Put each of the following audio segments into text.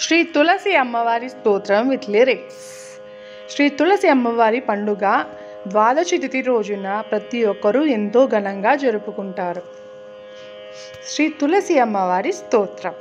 శ్రీ తులసి అమ్మవారి స్తోత్రం with lyrics. Shri తులసి అమ్మవారి పండుగ ద్వాదశి తిథి రోజున ప్రతి ఒక్కరూ ఎంతో ఘనంగా జరుపుకుంటారు. శ్రీ తులసి అమ్మవారి స్తోత్రం.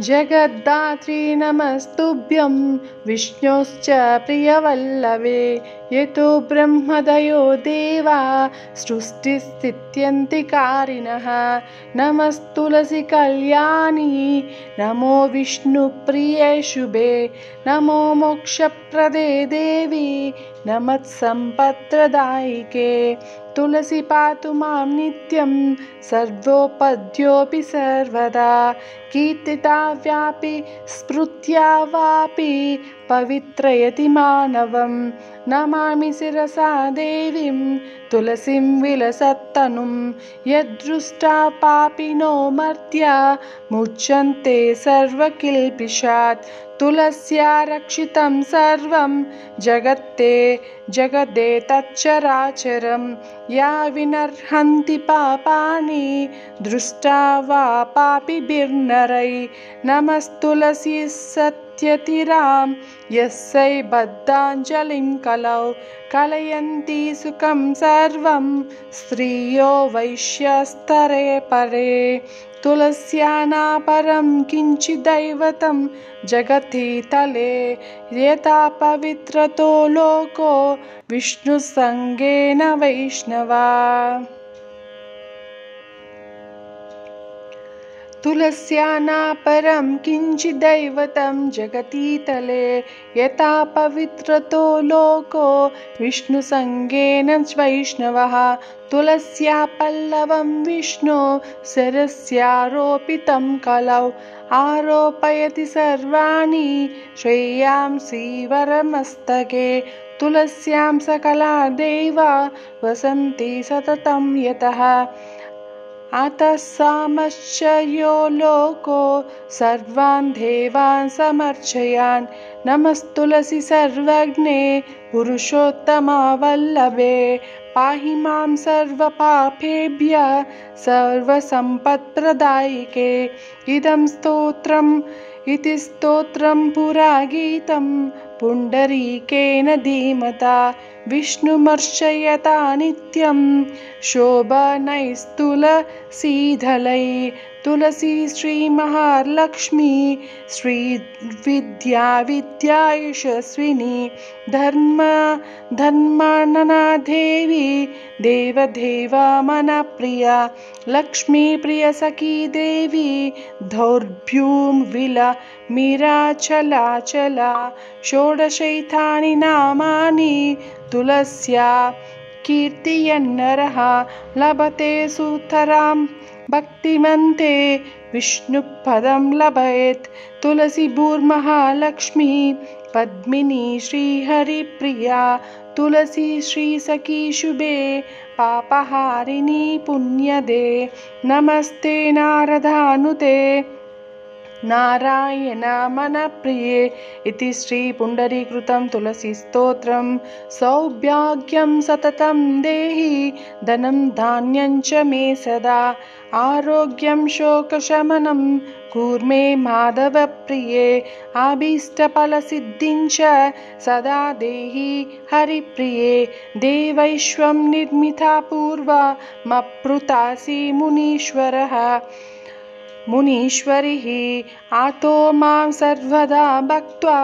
జగద్ధాత్రి నమస్తుభ్యం విష్ణుశ్చ ప్రియవల్లవే यतो ब्रह्मदयो देवा सृष्टिस्थित्यन्तिकारिणः। नमस्तुलसीकल्याणी नमो विष्णुप्रिये शुभे नमो मोक्षप्रदे देवी नमत्सम्पत्रदायिके। तुलसी पातु मां नित्यं सर्वोपद्योऽपि सर्वदा। कीर्तिताव्यापि स्मृत्या वापि पवित्रयति मानवं नमामि शिरसा देवीं तुलसीं विलसत्तनुं यदृष्टा पापिनो मर्त्या मुच्यन्ते सर्वकिल्पिषात् तुलस्या रक्षितं सर्वं जगत्ते जगदेतच्चराचरं या विनर्हन्ति पापानि दृष्टा वा पापिभिर्नरै। नमस्तुलसी सत्यतिरां यस्यै बद्धाञ्जलिं कलौ। कलयन्ति सुखं सर्वं स्त्रियो वैश्यस्तरे परे। तुलस्यानापरं किञ्चिदैवतं जगति तले यथा पवित्रतो लोको विष्णुसङ्गेन वैष्णवा। तुलस्याना परं किञ्चिद्दैवतं जगतीतले यथा पवित्रतो लोको विष्णुसङ्गेन वैष्णवः तुलस्या पल्लवं विष्णो शरस्यारोपितं कलौ आरोपयति सर्वाणि श्रेयांसि वरमस्तके तुलस्यां सकला देवा वसन्ति सततं यतः। अतः सामश्च यो लोको सर्वान् देवान् समर्चयान्। नमस्तुलसि सर्वज्ञे पुरुषोत्तमावल्लभे। पाहि मां सर्वपापेभ्यः सर्वसम्पत्प्रदायिके। इदं स्तोत्रम् इति स्तोत्रं पुरा गीतं पुण्डरीकेन धीमता विष्णुमर्शयता नित्यं शोभनैस्तुलसीधलै तुलसी श्रीमहालक्ष्मी श्रीविद्या विद्यायशस्विनी धर्म धर्मानना देवी देवदेवा मनप्रिया लक्ष्मीप्रियसखी देवी धौर्भ्यूं विला मीराचलाचला षोडशैतानि नामानि तुलस्या कीर्तियन्नरः लभते सुतरां भक्तिमन्ते विष्णुपदं लभेत् तुलसीभूर्महालक्ष्मी पद्मिनी श्रीहरिप्रिया तुलसी श्रीसखी शुभे पापहारिणी पुण्यदे नमस्ते नारदानुते नारायणमनप्रिये इति श्रीपुण्डरीकृतं तुलसीस्तोत्रं सौभाग्यं सततं देहि धनं धान्यं च मे सदा। आरोग्यं शोकशमनं कूर्मे माधवप्रिये आभीष्टफलसिद्धिं च सदा देहि हरिप्रिये। देवैश्वं निर्मिता पूर्वमप्रुतासि मुनीश्वरः मुनीश्वरिः आतो मां सर्वदा भक्त्वा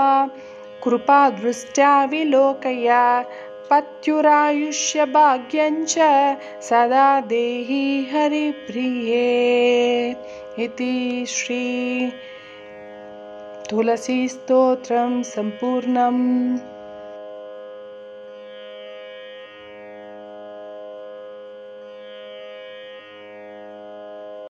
कृपादृष्ट्या विलोकय पत्युरायुष्यभाग्यं च सदा देहि हरिप्रिये इति श्री तुलसीस्तोत्रं सम्पूर्णम्